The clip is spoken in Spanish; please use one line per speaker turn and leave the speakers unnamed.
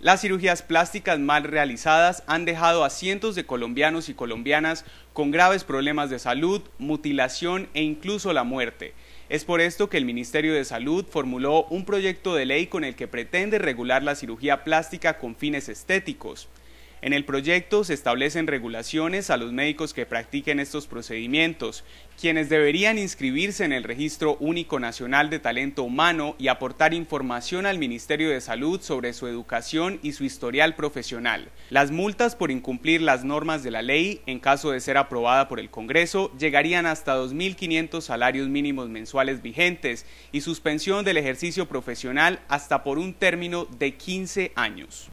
Las cirugías plásticas mal realizadas han dejado a cientos de colombianos y colombianas con graves problemas de salud, mutilación e incluso la muerte. Es por esto que el Ministerio de Salud formuló un proyecto de ley con el que pretende regular la cirugía plástica con fines estéticos. En el proyecto se establecen regulaciones a los médicos que practiquen estos procedimientos, quienes deberían inscribirse en el Registro Único Nacional de Talento Humano y aportar información al Ministerio de Salud sobre su educación y su historial profesional. Las multas por incumplir las normas de la ley, en caso de ser aprobada por el Congreso, llegarían hasta 2.500 salarios mínimos mensuales vigentes y suspensión del ejercicio profesional hasta por un término de 15 años.